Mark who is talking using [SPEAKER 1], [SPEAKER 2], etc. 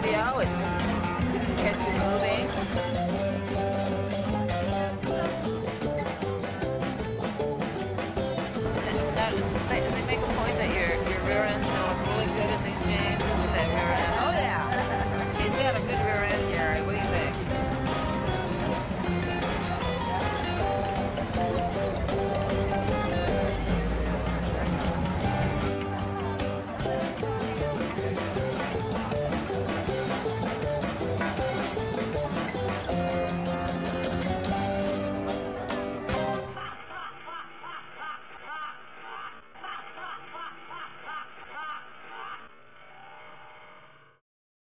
[SPEAKER 1] video and you can catch it a.